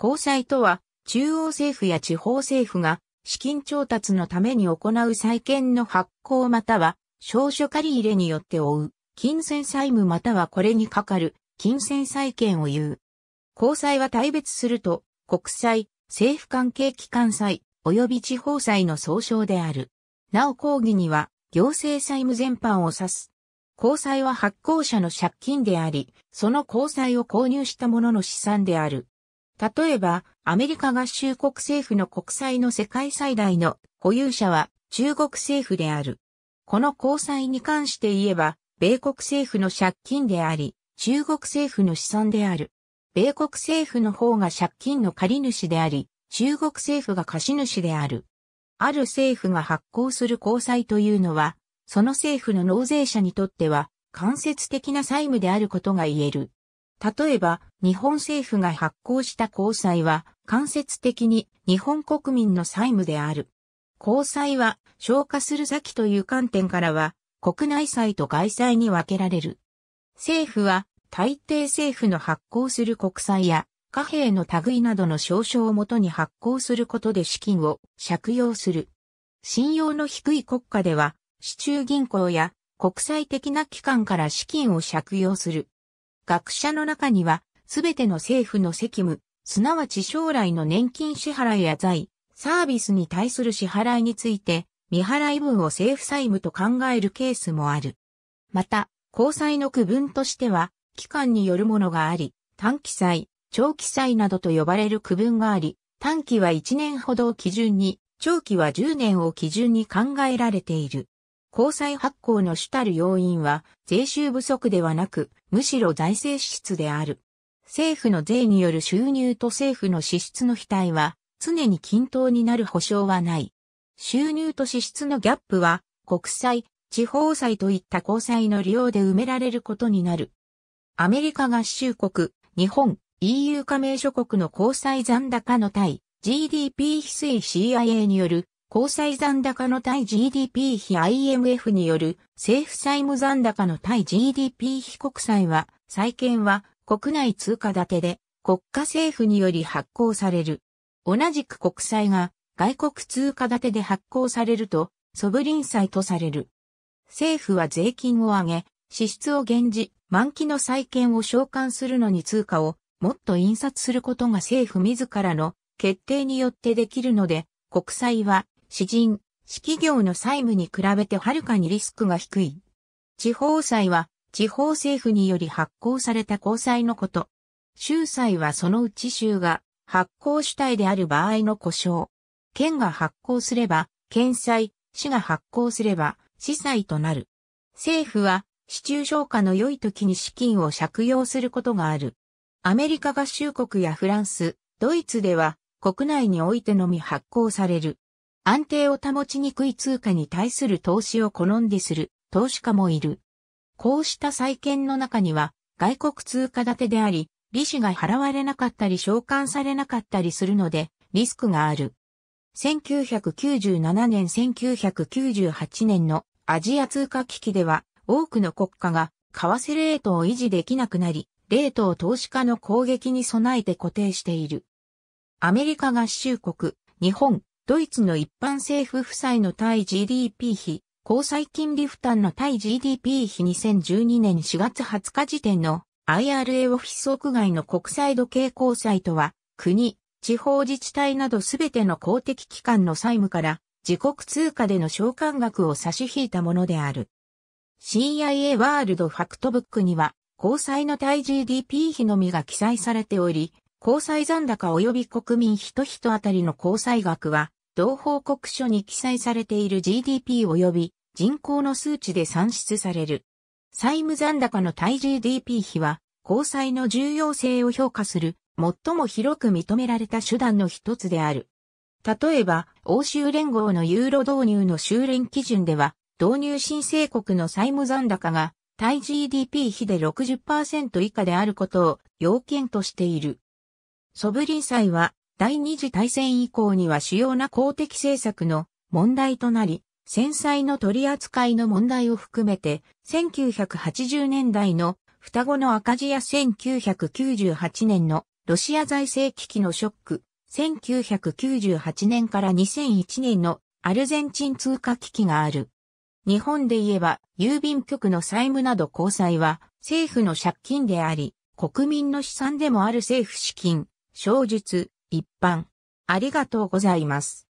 公債とは、中央政府や地方政府が資金調達のために行う債券の発行または、証書借入れによって負う、金銭債務またはこれにかかる、金銭債権を言う。公債は大別すると、国債、政府関係機関債、及び地方債の総称である。なお講義には、行政債務全般を指す。公債は発行者の借金であり、その公債を購入した者の資産である。例えば、アメリカ合衆国政府の国債の世界最大の保有者は中国政府である。この公債に関して言えば、米国政府の借金であり、中国政府の資産である。米国政府の方が借金の借り主であり、中国政府が貸主である。ある政府が発行する公債というのは、その政府の納税者にとっては、間接的な債務であることが言える。例えば、日本政府が発行した公債は、間接的に日本国民の債務である。公債は、消化する先という観点からは、国内債と外債に分けられる。政府は、大抵政府の発行する国債や、貨幣の類などの証書をもとに発行することで資金を借用する。信用の低い国家では、市中銀行や国際的な機関から資金を借用する。学者の中には、すべての政府の責務、すなわち将来の年金支払いや財、サービスに対する支払いについて、未払い分を政府債務と考えるケースもある。また、公債の区分としては、期間によるものがあり、短期債、長期債などと呼ばれる区分があり、短期は1年ほどを基準に、長期は10年を基準に考えられている。公債発行の主たる要因は、税収不足ではなく、むしろ財政支出である。政府の税による収入と政府の支出の比対は、常に均等になる保証はない。収入と支出のギャップは、国債、地方債といった公債の利用で埋められることになる。アメリカ合衆国、日本、EU 加盟諸国の公債残高の対 GDP 比推 CIA による公債残高の対 GDP 比 IMF による政府債務残高の対 GDP 比国債は、債券は国内通貨建てで国家政府により発行される。同じく国債が外国通貨建てで発行されるとソブリン債とされる。政府は税金を上げ、支出を減じ、満期の債券を償還するのに通貨をもっと印刷することが政府自らの決定によってできるので、国債は私人、私企業の債務に比べてはるかにリスクが低い。地方債は地方政府により発行された公債のこと。州債はそのうち州が発行主体である場合の故障。県が発行すれば、県債、市が発行すれば、市債となる。政府は、市中消化の良い時に資金を借用することがある。アメリカ合衆国やフランス、ドイツでは、国内においてのみ発行される。安定を保ちにくい通貨に対する投資を好んでする投資家もいる。こうした債券の中には外国通貨建てであり、利子が払われなかったり償還されなかったりするのでリスクがある。1997年1998年のアジア通貨危機では多くの国家が為替レートを維持できなくなり、レートを投資家の攻撃に備えて固定している。アメリカ合衆国、日本、ドイツの一般政府負債の対 GDP 比、交際金利負担の対 GDP 比2012年4月20日時点の IRA オフィス屋外の国際時計交際とは、国、地方自治体などすべての公的機関の債務から自国通貨での償還額を差し引いたものである。CIA ワールドファクトブックには、交際の対 GDP 比のみが記載されており、交際残高及び国民人人あたりの交際額は、同報告書に記載されている GDP 及び人口の数値で算出される。債務残高の対 GDP 比は、交際の重要性を評価する、最も広く認められた手段の一つである。例えば、欧州連合のユーロ導入の修練基準では、導入申請国の債務残高が対 GDP 比で60%以下であることを要件としている。ソブリン債は第二次大戦以降には主要な公的政策の問題となり、戦災の取り扱いの問題を含めて、1980年代の双子の赤字や1998年のロシア財政危機のショック、1998年から2001年のアルゼンチン通貨危機がある。日本で言えば、郵便局の債務など交際は、政府の借金であり、国民の資産でもある政府資金、小術、一般。ありがとうございます。